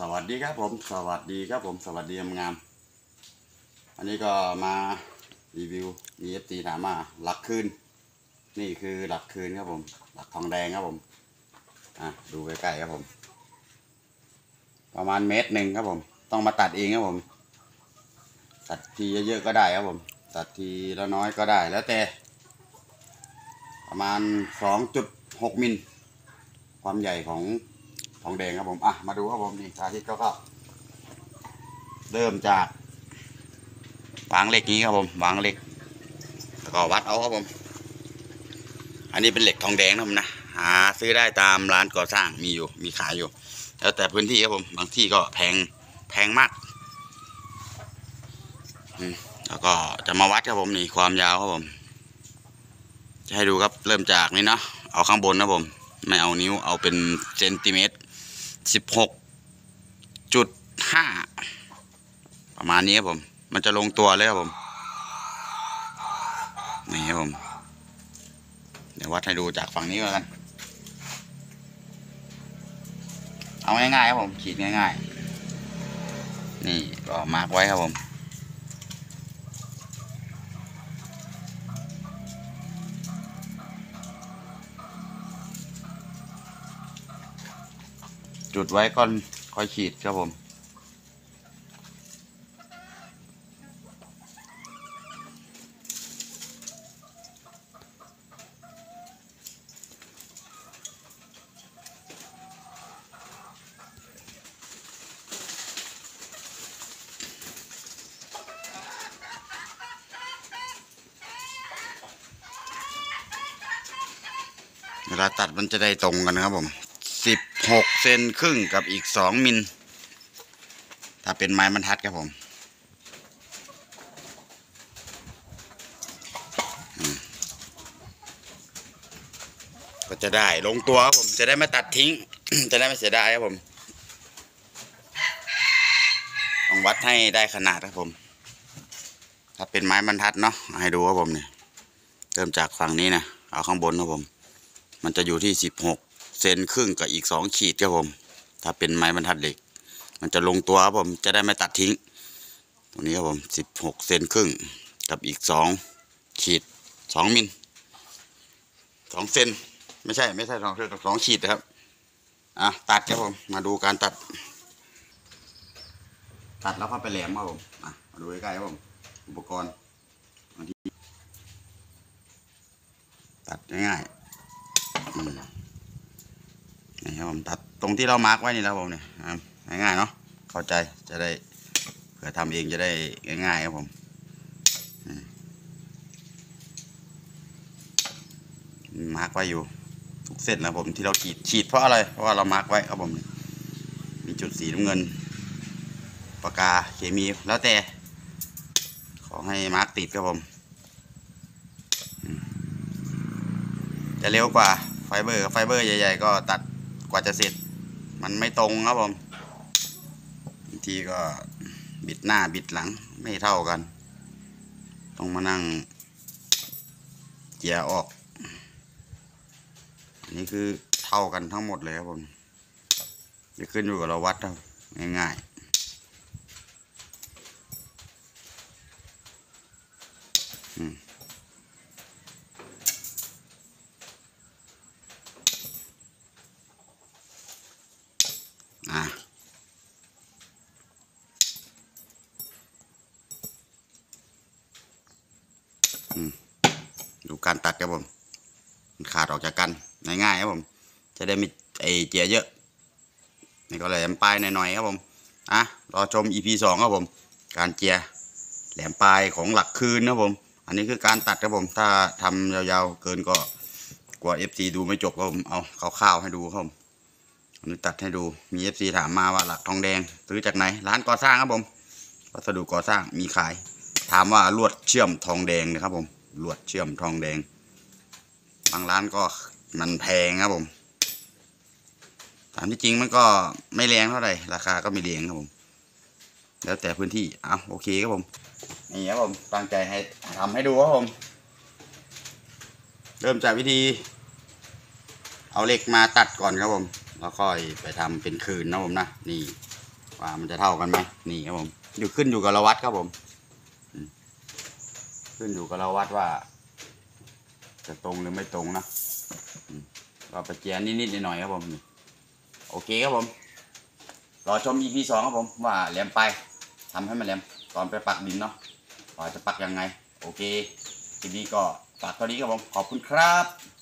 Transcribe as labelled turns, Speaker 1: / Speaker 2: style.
Speaker 1: สวัสดีครับผมสวัสดีครับผมสวัสดีงาม อันนี้ก็มารีวิวมีเอฟซีถามมาหลักคืน นี่คือหลักคืนครับผม หลักทองแดงครับผมอะดูใกล้ๆครับผม ประมาณเมตรหนึ่งครับผม ต้องมาตัดเองครับผม ตัดทีเยอะๆก็ได้ครับผม ตัดทีละน้อยก็ได้แล้วแต่ ประมาณสองจุดหกมิล ความใหญ่ของ ทองแดงครับผมอะมาดูครับผมนี่สาธิตก็ เริ่มจากวางเหล็กนี้ครับผมวางเหล็กแล้วก็วัดเอาครับผม อันนี้เป็นเหล็กทองแดงนะผมนะหาซื้อได้ตามร้านก่อสร้างมีอยู่มีขายอยู่ แล้วแต่พื้นที่ครับผมบางที่ก็แพงแพงมากแล้วก็จะมาวัดครับผมนี่ความยาวครับผม จะให้ดูครับเริ่มจากนี่เนาะเอาข้างบนนะผม ไม่เอานิ้วเอาเป็นเซนติเมตร สิบหกจุดห้าประมาณนี้ครับผม มันจะลงตัวเลยครับผม นี่ครับผม เดี๋ยววัดให้ดูจากฝั่งนี้ก่อนกัน เอาง่ายๆครับผม ขีดง่ายๆ นี่ก็มาร์กไว้ครับผม จุดไว้ก่อนค่อยขีดครับผมเวลาตัดมันจะได้ตรงกันนะครับผม สิบหกเซนครึ่งกับอีกสองมิล ถ้าเป็นไม้บรรทัดครับผมก็จะได้ลงตัวครับผมจะได้ไม่ตัดทิ้ง จะได้ไม่เสียดายครับผมต้องวัดให้ได้ขนาดครับผม ถ้าเป็นไม้บรรทัดเนาะให้ดูครับผมเนี่ยเริ่มจากฝั่งนี้นะเอาข้างบนครับผม มันจะอยู่ที่สิบหก เซนครึ่งกับอีกสองขีดครับผม ถ้าเป็นไม้บรรทัดเหล็ก มันจะลงตัวครับผมจะได้ไม่ตัดทิ้ง ตรงนี้ครับผมสิบหกเซนครึ่งกับอีกสองขีดสองมิลสองเซนไม่ใช่ไม่ใช่สองเซนสองขีดนะครับอะตัดครับผมมาดูการตัด ตัดแล้วก็ไปแหลมครับผมอะมาดูใกล้ๆครับผมอุปกรณ์ตัดง่ายๆ นี่ครับผมตัดตรงที่เรา mark ไว้นี่แล้วผมเนี่ยง่ายๆเนาะเข้าใจจะได้เผื่อทำเองจะได้ง่ายๆครับผม mark ไว้อยู่ทุกเส้นนะผมที่เราขีดขีดเพราะอะไรเพราะว่าเรา mark ไว้ครับผมมีจุดสีน้ำเงินปากกาเคมีแล้วแต่ ขอให้ mark ติดครับผมจะเร็วกว่าไฟเบอร์ไฟเบอร์ใหญ่ ๆ ก็ตัด ว่าจะเสร็จ มันไม่ตรงครับผมบางทีก็บิดหน้าบิดหลังไม่เท่ากัน ต้องมานั่งเจียออกอันนี้คือเท่ากันทั้งหมดเลยครับผมจะขึ้นอยู่กับเราวัดครับง่ายๆ ดูการตัดครับผม มันขาดออกจากกันง่ายๆครับผม จะได้ไม่ไอเจียเยอะ นี่ก็แหลมปลายหน่อยๆครับผม อะ รอชม EP สองครับผม การเจียแหลมปลายของหลักคืนนะครับผม อันนี้คือการตัดครับผม ถ้าทำยาวๆเกินก็กลัว FC ดูไม่จบครับผม เอาคร่าวๆให้ดูครับผมอันนี้ตัดให้ดู มี FC ถามมาว่าหลักทองแดงซื้อจากไหน ร้านก่อสร้างครับผม วัสดุก่อสร้างมีขายามว่าลวดเชื่อมทองแดงนะครับผมลวดเชื่อมทองแดง บางร้านก็มันแพงครับผมตามที่จริงมันก็ไม่แรงเท่าไหร่ราคาก็ไม่แรงครับผม แล้วแต่พื้นที่เอาโอเคครับผมนี่ครับผมตั้งใจให้ทำให้ดูครับผม เริ่มจากวิธี เอาเหล็กมาตัดก่อนครับผมแล้วค่อยไปทำเป็นคืนนะผมนะนี่ว่ามันจะเท่ากันไหมนี่ครับผมอยู่ขึ้นอยู่กับราวัดครับผม ขึ้นอยู่กับเราวัดว่า จะตรงหรือไม่ตรงนะอืมก็ไปเจียนิดๆหน่อยๆครับผมโอเคครับผมรอชม EP สองครับผมว่าแหลมไปทำให้มันแหลมตอนไปปักดินเนาะว่าจะปักยังไง โอเคทีนี้ก็ฝากเท่านี้ครับผมขอบคุณครับ